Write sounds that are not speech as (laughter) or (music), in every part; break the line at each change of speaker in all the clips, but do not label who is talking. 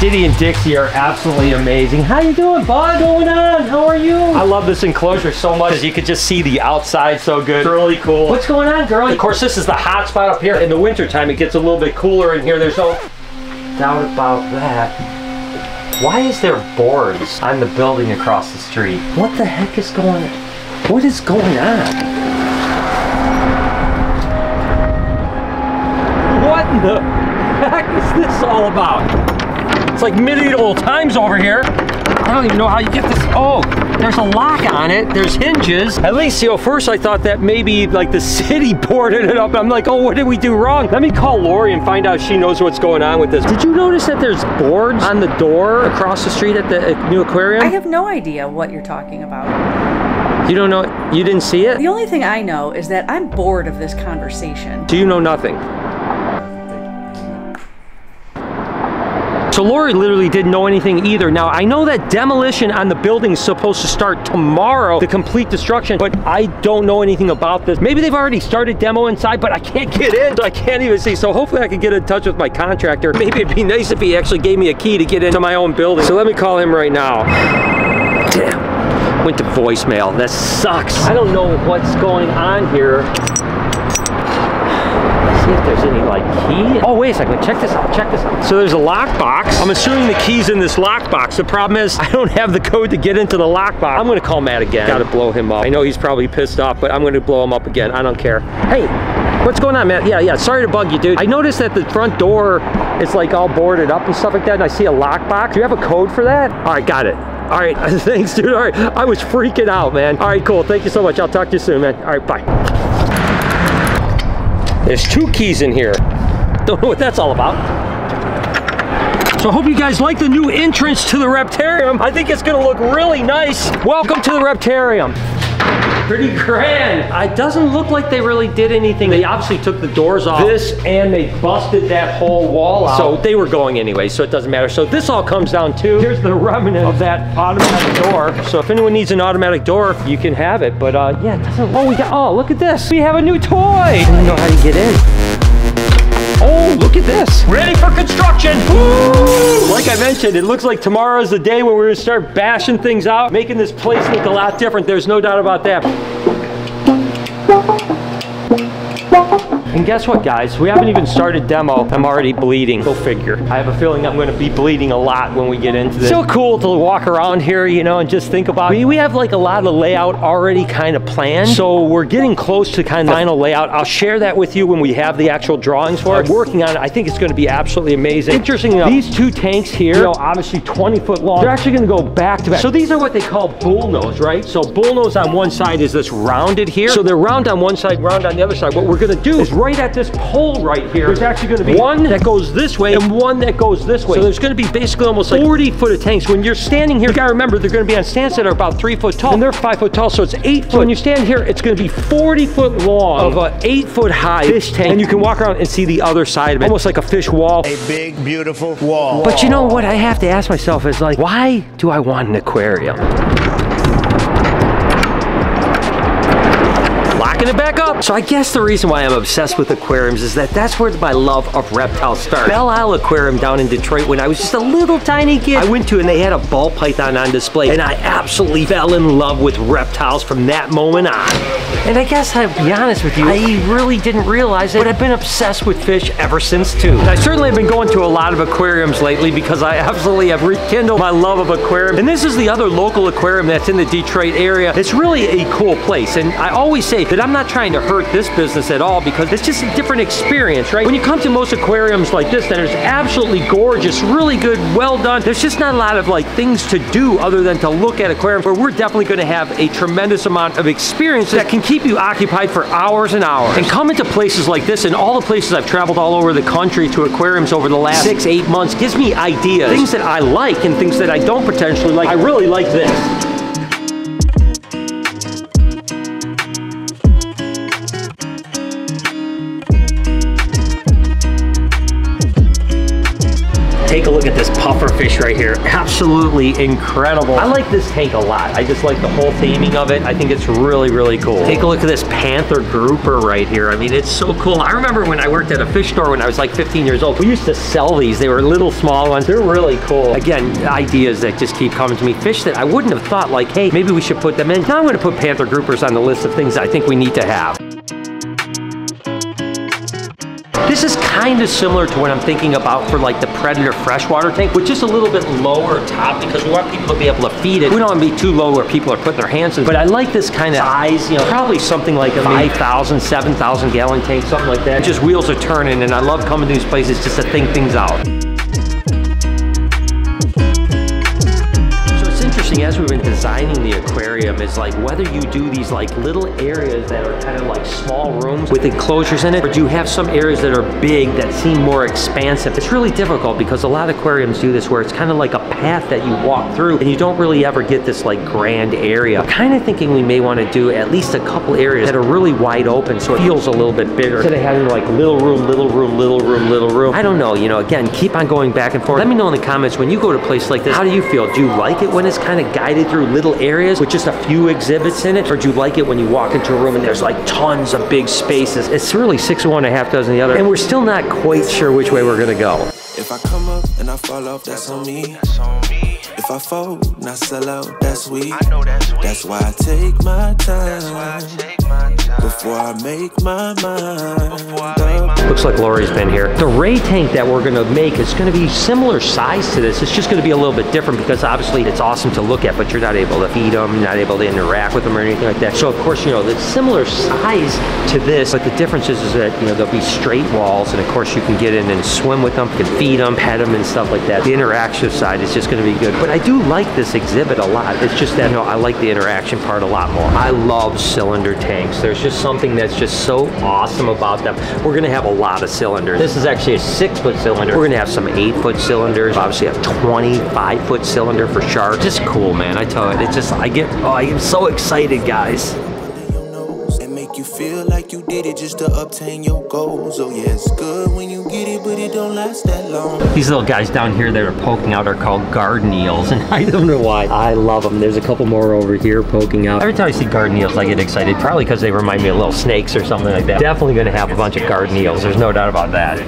Diddy and Dixie are absolutely amazing. How you doing, bud? Going on? How are you? I love this enclosure so much you could just see the outside so good. It's really cool. What's going on, girl? Of course, this is the hot spot up here. In the wintertime, it gets a little bit cooler in here. There's no doubt about that. Why is there boards on the building across the street? What the heck is going on? What is going on? What in the heck is this all about? It's like medieval times over here. I don't even know how you get this. Oh, there's a lock on it. There's hinges. At least, you know, first I thought that maybe like the (laughs) city boarded it up. I'm like, oh, what did we do wrong? Let me call Lori and find out she knows what's going on with this. Did you notice that there's boards on the door across the street at the uh, new aquarium?
I have no idea what you're talking about.
You don't know? You didn't see it?
The only thing I know is that I'm bored of this conversation.
Do you know nothing? So Lori literally didn't know anything either. Now, I know that demolition on the building is supposed to start tomorrow, the complete destruction, but I don't know anything about this. Maybe they've already started demo inside, but I can't get in. I can't even see. So hopefully I can get in touch with my contractor. Maybe it'd be nice if he actually gave me a key to get into my own building. So let me call him right now. Damn. Went to voicemail. That sucks. I don't know what's going on here see if there's any like key. Oh, wait a second, check this out, check this out. So there's a lockbox. I'm assuming the key's in this lockbox. The problem is I don't have the code to get into the lockbox. I'm gonna call Matt again. Gotta blow him up. I know he's probably pissed off, but I'm gonna blow him up again. I don't care. Hey, What's going on, Matt? Yeah, yeah, sorry to bug you, dude. I noticed that the front door is like all boarded up and stuff like that, and I see a lockbox. Do you have a code for that? All right, got it. All right, (laughs) thanks, dude. All right, I was freaking out, man. All right, cool. Thank you so much. I'll talk to you soon, man. All right, bye. There's two keys in here. (laughs) Don't know what that's all about. So I hope you guys like the new entrance to the Reptarium. I think it's gonna look really nice. Welcome to the Reptarium. Pretty grand. It doesn't look like they really did anything. They obviously took the doors off this and they busted that whole wall out. So they were going anyway, so it doesn't matter. So this all comes down to, here's the remnant of that automatic door. So if anyone needs an automatic door, you can have it. But uh, yeah, it doesn't, oh, we got, oh, look at this. We have a new toy. I don't know how to get in. Look at this. Ready for construction. Woo! Like I mentioned, it looks like tomorrow is the day where we're gonna start bashing things out, making this place look a lot different. There's no doubt about that. And guess what, guys? We haven't even started demo. I'm already bleeding. Go figure. I have a feeling I'm going to be bleeding a lot when we get into this. So cool to walk around here, you know, and just think about. I mean, we have like a lot of layout already kind of planned. So we're getting close to kind of final layout. I'll share that with you when we have the actual drawings for it. I'm working on it. I think it's going to be absolutely amazing. Interesting enough, these two tanks here, you know, obviously 20 foot long. They're actually going to go back to back. So these are what they call bullnose, right? So bullnose on one side is this rounded here. So they're round on one side, round on the other side. What we're going to do is right at this pole right here, there's actually gonna be one that goes this way and one that goes this way. So there's gonna be basically almost like 40 foot of tanks. When you're standing here, you gotta remember they're gonna be on stands that are about three foot tall and they're five foot tall, so it's eight foot. So when you stand here, it's gonna be 40 foot long of an eight foot high fish tank. And you can walk around and see the other side of it, almost like a fish wall.
A big, beautiful wall.
But you know what I have to ask myself is like, why do I want an aquarium? It back up. So I guess the reason why I'm obsessed with aquariums is that that's where my love of reptiles started. Belle Isle Aquarium down in Detroit when I was just a little tiny kid. I went to and they had a ball python on display and I absolutely fell in love with reptiles from that moment on. And I guess I'll be honest with you, I really didn't realize it, but I've been obsessed with fish ever since too. I certainly have been going to a lot of aquariums lately because I absolutely have rekindled my love of aquariums. And this is the other local aquarium that's in the Detroit area. It's really a cool place. And I always say that I'm not trying to hurt this business at all because it's just a different experience, right? When you come to most aquariums like this, that is absolutely gorgeous, really good, well done. There's just not a lot of like things to do other than to look at aquariums where we're definitely gonna have a tremendous amount of experience that can keep you occupied for hours and hours. And coming to places like this and all the places I've traveled all over the country to aquariums over the last six, eight months gives me ideas, things that I like and things that I don't potentially like. I really like this. This puffer fish right here. Absolutely incredible. I like this tank a lot. I just like the whole theming of it. I think it's really, really cool. Take a look at this panther grouper right here. I mean, it's so cool. I remember when I worked at a fish store when I was like 15 years old, we used to sell these. They were little small ones. They're really cool. Again, ideas that just keep coming to me. Fish that I wouldn't have thought like, hey, maybe we should put them in. Now I'm gonna put panther groupers on the list of things I think we need to have. This is kind of similar to what I'm thinking about for like the Predator freshwater tank, with just a little bit lower top because we want people to be able to feed it. We don't want to be too low where people are putting their hands in, but I like this kind of size, you know, probably something like a 5,000, 7,000 gallon tank, something like that. Just wheels are turning and I love coming to these places just to think things out. Interesting as we've been designing the aquarium is like whether you do these like little areas that are kind of like small rooms with enclosures in it, or do you have some areas that are big that seem more expansive. It's really difficult because a lot of aquariums do this where it's kind of like a path that you walk through and you don't really ever get this like grand area. I'm kind of thinking we may want to do at least a couple areas that are really wide open so it feels a little bit bigger. Instead of having like little room, little room, little room, little room. I don't know, you know, again, keep on going back and forth. Let me know in the comments when you go to a place like this, how do you feel? Do you like it when it's kind of guided through little areas with just a few exhibits in it? Or do you like it when you walk into a room and there's like tons of big spaces? It's really six of one, a half dozen the other. And we're still not quite sure which way we're gonna go.
If I come up and I fall off, that's on me. If I fold and I sell out, that's weak. That's why I take my time before I make my mind.
Looks like Lori's been here. The ray tank that we're gonna make is gonna be similar size to this. It's just gonna be a little bit different because obviously it's awesome to look at, but you're not able to feed them, you're not able to interact with them or anything like that. So of course, you know, the similar size to this, but the difference is, is that, you know, there'll be straight walls and of course you can get in and swim with them, you can feed them, pet them and stuff like that. The interactive side is just gonna be good. But I do like this exhibit a lot. It's just that, you know, I like the interaction part a lot more. I love cylinder tanks. There's just something that's just so awesome about them. We're gonna have a lot of cylinders. This is actually a six foot cylinder. We're gonna have some eight foot cylinders. Obviously a 25 foot cylinder for sharks. Just cool, man. I tell you, it's just, I get, oh, I am so excited, guys
feel like you did it just to obtain your goals. Oh yeah, it's good when you get it, but it don't last that long.
These little guys down here that are poking out are called garden eels, and (laughs) I don't know why. I love them. There's a couple more over here poking out. Every time I see garden eels, I get excited, probably because they remind me of little snakes or something like that. Definitely gonna have a bunch of garden eels. There's no doubt about that.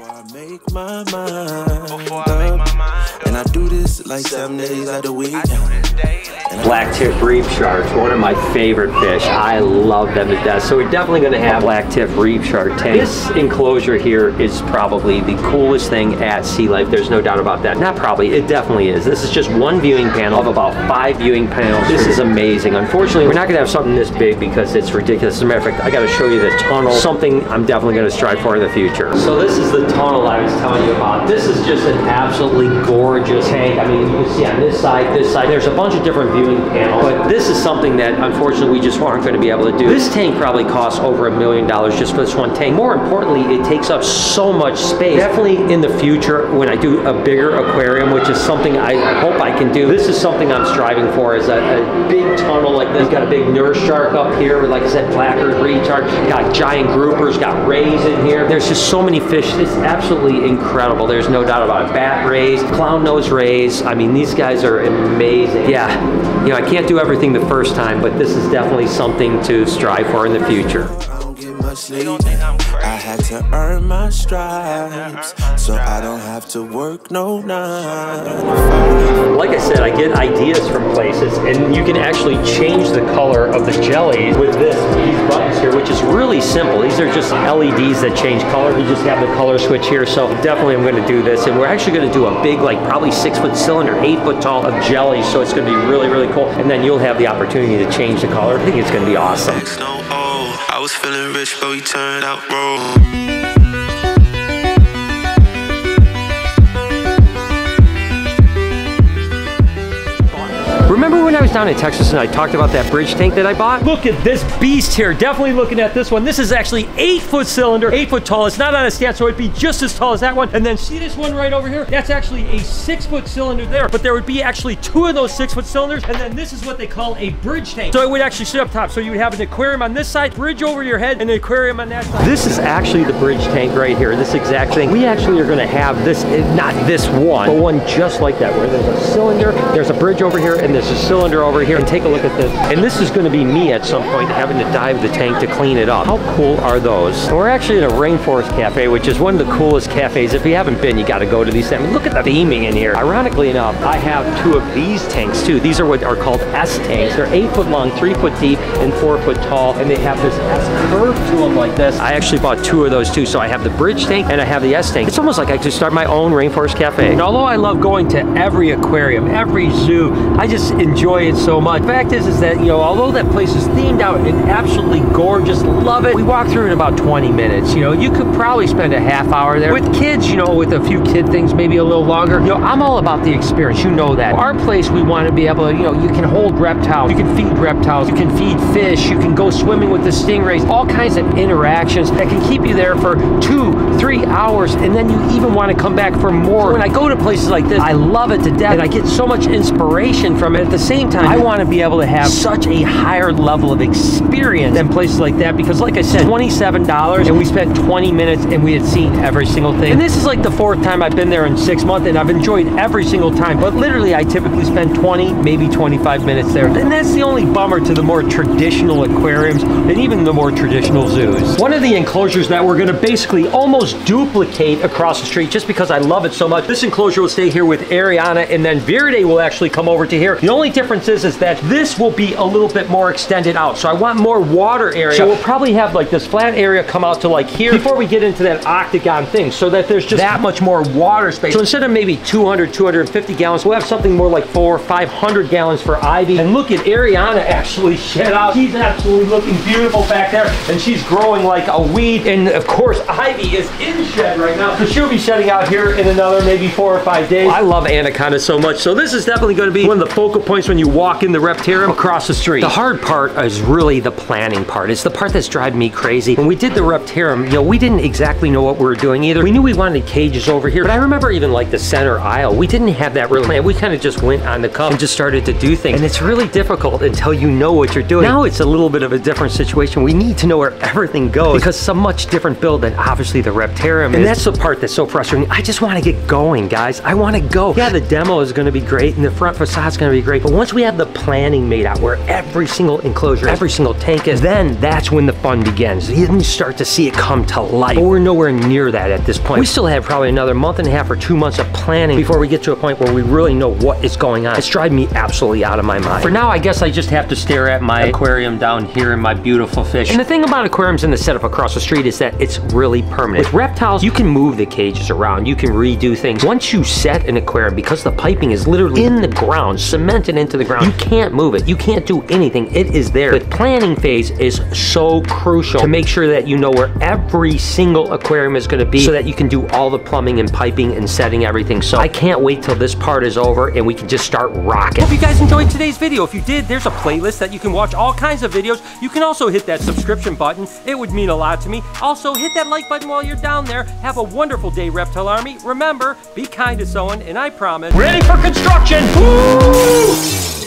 And I do this like seven days out of the week.
Black tip reef sharks, one of my favorite fish. I love them to death. So we're definitely gonna have black tip reef shark tank. This enclosure here is probably the coolest thing at Sea Life. There's no doubt about that. Not probably, it definitely is. This is just one viewing panel of about five viewing panels. This is amazing. Unfortunately, we're not gonna have something this big because it's ridiculous. As a matter of fact, I gotta show you the tunnel, something I'm definitely gonna strive for in the future. So this is the tunnel I was telling you about. This is just an absolutely gorgeous tank. I mean, you can see on this side, this side, there's a bunch of different viewing panel. But this is something that unfortunately we just aren't going to be able to do. This tank probably costs over a million dollars just for this one tank. More importantly, it takes up so much space. Definitely in the future when I do a bigger aquarium, which is something I hope I can do. This is something I'm striving for is a, a big tunnel like this. Got a big nurse shark up here, like I said, blackguard shark. Got giant groupers, got rays in here. There's just so many fish. It's absolutely incredible. There's no doubt about it. Bat rays, clown nose rays. I mean, these guys are amazing. Yeah, you know, I can't do everything the first time, but this is definitely something to strive for in the future.
I had to earn my stripes, so I don't have to work no nine.
Like I said, I get ideas from places, and you can actually change the color of the jelly with this these buttons here, which is really simple. These are just LEDs that change color. You just have the color switch here, so definitely I'm going to do this, and we're actually going to do a big, like probably six foot cylinder, eight foot tall of jelly, so it's going to be really, really cool. And then you'll have the opportunity to change the color. I think it's going to be awesome.
I was feeling rich, but we turned out broke.
Remember when I was down in Texas and I talked about that bridge tank that I bought, look at this beast here. Definitely looking at this one. This is actually eight foot cylinder, eight foot tall. It's not on a stand, so it'd be just as tall as that one. And then see this one right over here? That's actually a six foot cylinder there, but there would be actually two of those six foot cylinders. And then this is what they call a bridge tank. So it would actually sit up top. So you would have an aquarium on this side, bridge over your head, and an aquarium on that side. This is actually the bridge tank right here, this exact thing. We actually are gonna have this, eh, not this one, but one just like that, where there's a cylinder, there's a bridge over here, and there's a cylinder over here. And take a look at this. And this is gonna be me at some point having to dive the tank to clean it up. How cool are those? And we're actually in a rainforest cafe, which is one of the coolest cafes. If you haven't been, you gotta go to these. Mean, look at the theming in here. Ironically enough, I have two of these tanks too. These are what are called S tanks. They're eight foot long, three foot deep, and four foot tall, and they have this S curve to them like this. I actually bought two of those too, so I have the bridge tank and I have the S tank. It's almost like I could start my own rainforest cafe. And although I love going to every aquarium, every zoo, I just enjoy it so much. The fact is, is that, you know, although that place is themed out and absolutely gorgeous, love it, we walk through in about 20 minutes. You know, you could probably spend a half hour there. With kids, you know, with a few kid things, maybe a little longer. You know, I'm all about the experience. You know that. Our place, we want to be able to, you know, you can hold reptiles, you can feed reptiles, you can feed fish, you can go swimming with the stingrays, all kinds of interactions that can keep you there for two, three hours, and then you even want to come back for more. So when I go to places like this, I love it to death, and I get so much inspiration from it. At the same time, I want to be able to have such a higher level of experience than places like that, because like I said, $27, and we spent 20 minutes, and we had seen every single thing. And this is like the fourth time I've been there in six months, and I've enjoyed every single time, but literally I typically spend 20, maybe 25 minutes there. And that's the only bummer to the more traditional aquariums and even the more traditional zoos. One of the enclosures that we're gonna basically almost duplicate across the street just because I love it so much. This enclosure will stay here with Ariana and then Verde will actually come over to here. The only difference is, is that this will be a little bit more extended out. So I want more water area. So we'll probably have like this flat area come out to like here before we get into that octagon thing so that there's just that much more water space. So instead of maybe 200, 250 gallons, we'll have something more like four, 500 gallons for Ivy. And look at Ariana actually shed out. She's absolutely looking beautiful back there and she's growing like a weed. And of course, Ivy is in shed right now. So she'll be shedding out here in another maybe four or five days. I love Anaconda so much. So this is definitely going to be one of the focal points when you walk in the Reptarium across the street. The hard part is really the planning part. It's the part that's driving me crazy. When we did the Reptarium, you know, we didn't exactly know what we were doing either. We knew we wanted cages over here, but I remember even like the center aisle, we didn't have that really planned. We kind of just went on the cuff and just started to do things. And it's really difficult until you know what you're doing. Now it's a little bit of a different situation. We need to know where everything goes because it's a much different build than obviously the Reptarium And that's the part that's so frustrating. I just want to get going, guys. I want to go. Yeah, the demo is going to be great and the front facade is going to be great. But once we have the planning made out where every single enclosure, every single tank is, then that's when the fun begins. Then you start to see it come to life. But we're nowhere near that at this point. We still have probably another month and a half or two months of planning before we get to a point where we really know what is going on. It's driving me absolutely out of my mind. For now, I guess I just have to stare at my aquarium down here and my beautiful fish. And the thing about aquariums and the setup across the street is that it's really permanent. With you can move the cages around. You can redo things. Once you set an aquarium, because the piping is literally in the ground, cemented into the ground, you can't move it. You can't do anything. It is there. The planning phase is so crucial to make sure that you know where every single aquarium is going to be so that you can do all the plumbing and piping and setting everything. So I can't wait till this part is over and we can just start rocking. Hope you guys enjoyed today's video. If you did, there's a playlist that you can watch all kinds of videos. You can also hit that subscription button. It would mean a lot to me. Also, hit that like button while you're down there. Have a wonderful day, Reptile Army. Remember, be kind to someone, and I promise, ready for construction. Woo!